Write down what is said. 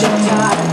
Deixa